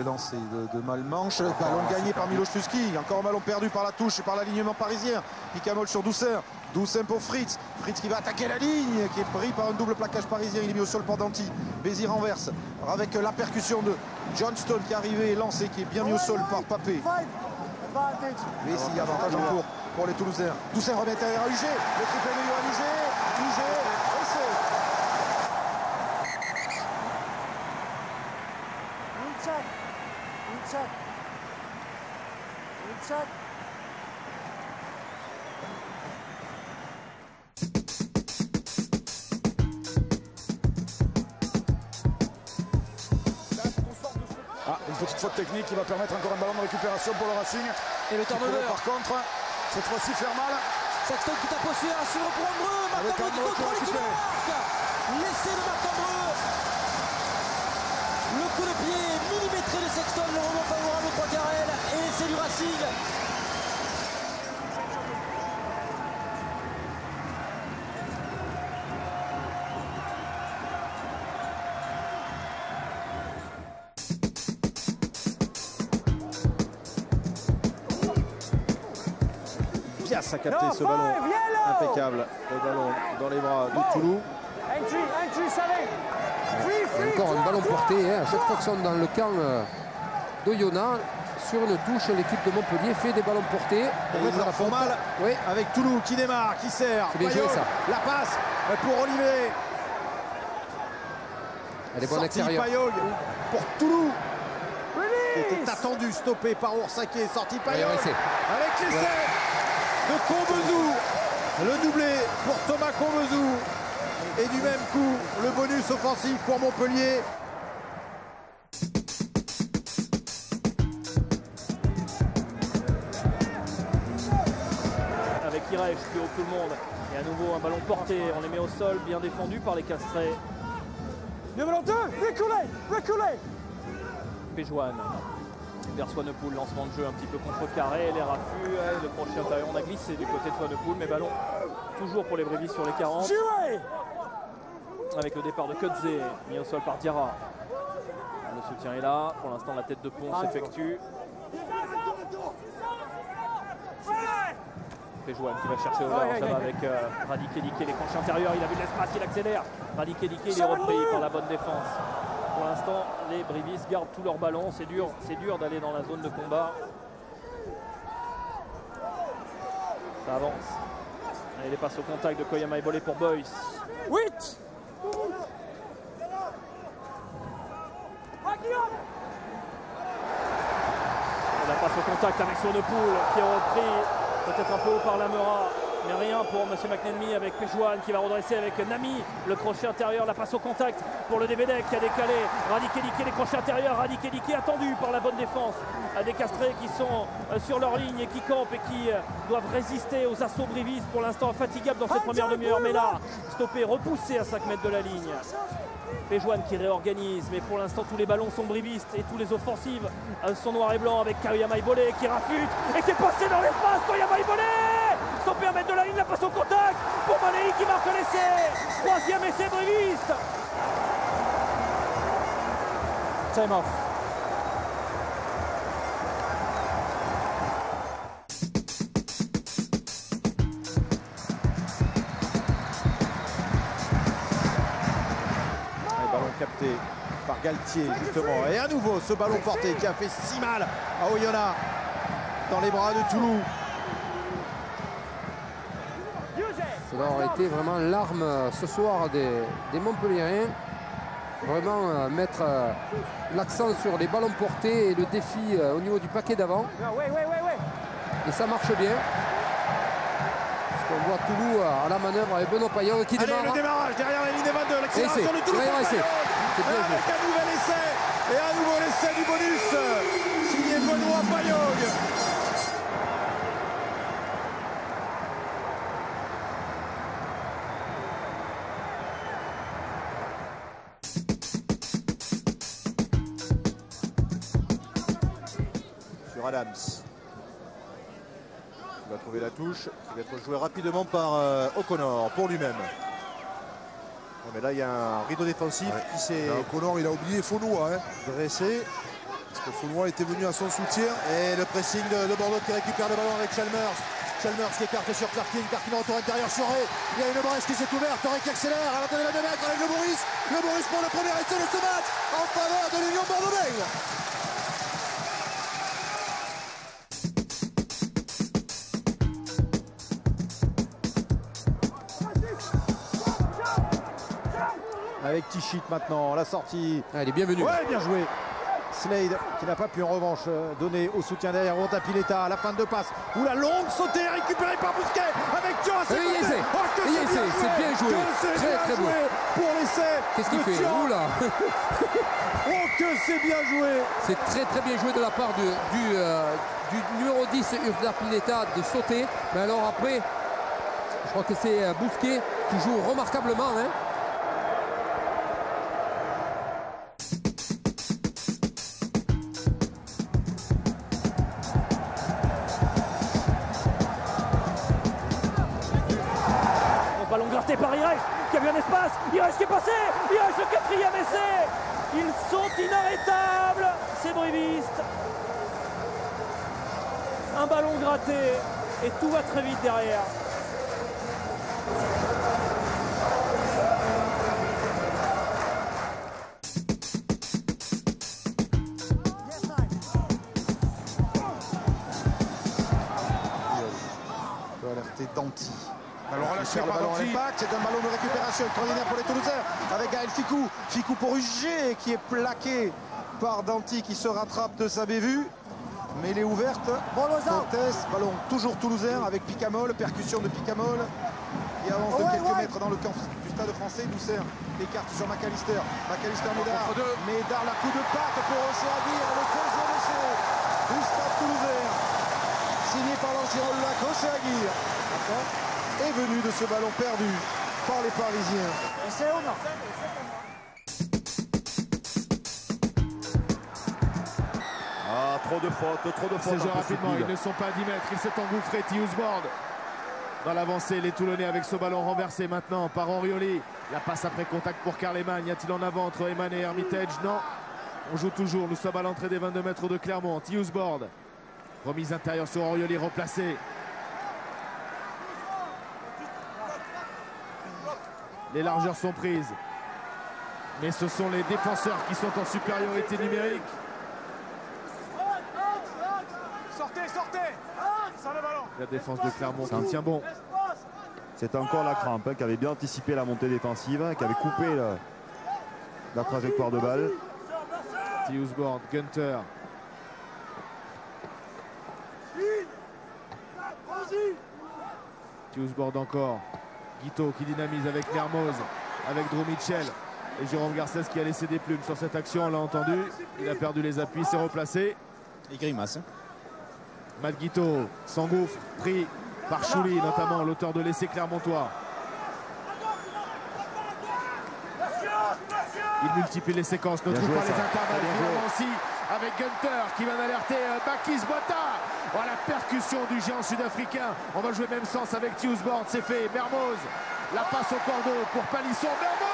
le lancer de, de Malmanche. Ballon gagné par Miloš Tuski. Encore un ballon perdu par la touche et par l'alignement parisien. Picamol sur Doucin. Doucin pour Fritz. Fritz qui va attaquer la ligne, qui est pris par un double plaquage parisien. Il est mis au sol par Danti. Bézi renverse avec la percussion de Johnston qui est arrivé et lancé, qui est bien mis au sol par Papé. Mais s'il y a avantage en cours pour les Toulousains. Doucin remet derrière UG. Le triplé de Johan UG. Ah, une petite faute technique qui va permettre encore un ballon de récupération pour le Racing. Et le turnover. par contre, cette fois-ci faire mal. Sexton qui tape aussi un sur pour Ambreux. Avec Marc Ambreux qui contrôle et qui marque. L'essai de Marc Ambreux. Le coup de pied millimétré de Sexton, le rebond favorable au 3 carrel et l'essai du Racing. Ça capté ce ballon. Impeccable. Le ballon dans les bras de Toulouse. Encore un ballon porté. hein. À chaque fois qu'ils sont dans le camp euh, d'Oyonnax, sur une touche, l'équipe de Montpellier fait des ballons portés. Leur font mal Oui, avec Toulouse qui démarre, qui sert. Joué, Payol, ça. La passe pour Olivier. elle est bonne extérieure. Payog pour Toulouse. Était attendu, stoppé par Oursaké. Ouais, ouais, c'est- avec l'essai de Combezou. Le doublé pour Thomas Combezou. Et du même coup, le bonus offensif pour Montpellier. avec plus haut que tout le monde. Et à nouveau un ballon porté, on les met au sol, bien défendu par les castrés. Numéro 2, reculez, reculez. Péjoine vers Swanepoel, lancement de jeu un petit peu contrecarré, les raffus, le crochet intérieur, on a glissé du côté de Swanepoel, mais ballon toujours pour les Brévis sur les 40, Jouez. Avec le départ de Kudze, mis au sol par Diarra. Le soutien est là, pour l'instant la tête de pont s'effectue. Péjoine qui va chercher au large, ça va avec euh, Radi Kelike, les crochets intérieurs, il a vu de l'espace, il accélère. Radi Kelike, il est repris par la bonne défense. Pour l'instant, les Brivis gardent tous leurs ballons, c'est dur, c'est dur d'aller dans la zone de combat. Ça avance. Allez, les passes au contact de Koyama et Bolé pour Boyce. 8. La passe au contact avec Sournepoul qui est repris peut-être un peu haut par Lamera. Mais rien pour M. McNenemy avec Péjouane qui va redresser avec Nami. Le crochet intérieur, la passe au contact pour le Débédec qui a décalé. Radikelike, les crochets intérieurs. Radikelike attendu par la bonne défense. Des castrés qui sont euh, sur leur ligne et qui campent et qui euh, doivent résister aux assauts brivistes pour l'instant fatigables dans cette première demi-heure. Mais là, stoppé, repoussé à 5 mètres de la ligne. Péjoine qui réorganise, mais pour l'instant tous les ballons sont brivistes et tous les offensives sont noirs et blancs avec Kayama Ibolé qui rafute et qui est passé dans l'espace. Kayama Ibolé Stoppé à mettre de la ligne, la passe au contact pour Manéi qui marque l'essai. Troisième essai briviste. Time off. Galtier justement. Et à nouveau ce ballon porté qui a fait si mal à Oyonnax dans les bras de Toulouse. Ça doit avoir été vraiment l'arme euh, ce soir des, des Montpelliérains. Vraiment euh, mettre euh, l'accent sur les ballons portés et le défi euh, au niveau du paquet d'avant. Et ça marche bien. Qu'on voit Toulouse euh, à la manœuvre avec Benoît Payon qui Allez démarre. le démarrage derrière la ligne des 22, l'accélération Essai. de Toulouse. Ouais, essai. C'est bien. Avec un nouvel essai et à nouveau l'essai du bonus signé Benoît Payog. Sur Adams. Il va trouver la touche, qui va être joué rapidement par euh, O'Connor pour lui-même. Ouais, mais là, il y a un rideau défensif qui s'est Là, Connor, il a oublié Faunois. Hein. dressé. Parce que Founois était venu à son soutien. Et le pressing de, de Bordeaux qui récupère le ballon avec Chalmers. Chalmers qui écarte sur Clarkin. Clarkin en retourne derrière sur Ray. Il y a une brèche qui s'est ouverte. Ray qui accélère à l'intérieur de la avec le Boris. Le Boris pour le premier essai de ce match en faveur de l'Union Bordeaux-Bègles. Avec Tichit maintenant, la sortie. Allez, bienvenue. Ouais, bien joué. Slade qui n'a pas pu en revanche euh, donner au soutien derrière Ronda Pileta à la fin de passe. Où la longue sautée récupérée par Bousquet avec Thuram à ses côtés. Oh, c'est essai. C'est bien joué. Que c'est Très, bien très joué pour l'essai. Qu'est-ce qu'il fait? Oula Oh que c'est bien joué. C'est très très bien joué de la part du, du, euh, du numéro 10 Urda Pineta de sauter. Mais alors après, je crois que c'est euh, Bousquet qui joue remarquablement. hein. Ballon gratté par Irech qui a vu un espace. Irech qui est passé. Irech le quatrième essai. Ils sont inarrêtables, ces brévistes. Un ballon gratté et tout va très vite derrière. Danti. Alors Il relâché le ballon l'impact, c'est un ballon de récupération extraordinaire pour les Toulousains avec Gaël Ficou. Ficou pour UG qui est plaqué par Danti qui se rattrape de sa bévue. Mais elle est ouverte. Conteste, ballon toujours toulousain avec Picamol, percussion de Picamol qui avance de quelques mètres dans le camp du stade français. Douceur écarte sur McAllister. McAllister Médard. Médard la coup de patte pour Océadir, le deuxième essai du stade toulousain signé par l'ancien Lac Océaguir, est venu de ce ballon perdu par les Parisiens. Ah, trop de fautes, trop de fautes. Rapidement, ils ne sont pas à 10 mètres. Il s'est engouffré, Tiusbord. Dans l'avancée, les Toulonnais avec ce ballon renversé maintenant par Orioli. La passe après contact pour Carleman. Y a-t-il en avant entre Eman et Hermitage? Non. On joue toujours. Nous sommes à l'entrée des 22 mètres de Clermont. Tiusbord. Remise intérieure sur Orioli, replacé. Les largeurs sont prises. Mais ce sont les défenseurs qui sont en supériorité numérique. Sortez, sortez Sans le ballon La défense de Clermont qui tient bon. C'était encore la crampe hein, qui avait bien anticipé la montée défensive, hein, qui avait coupé la, la trajectoire de balle. Tiusborn, Gunter. Tiusborn encore. Guito qui dynamise avec Mermoz, avec Drew Mitchell. Et Jérôme Garcès qui a laissé des plumes sur cette action, on l'a entendu. Il a perdu les appuis, s'est replacé. Il grimace. hein. Matt Guito s'engouffre, pris par Chouli, notamment l'auteur de l'essai clermontois. Il multiplie les séquences, ne trouve pas les ça. intervalles. Bien joué. Finalement aussi avec Gunter qui vient d'alerter euh, Bakis Botta. Oh, la percussion du géant sud-africain. On va jouer même sens avec Tiusborn, c'est fait. Mermoz, la passe au cordeau pour Palisson. Mermoz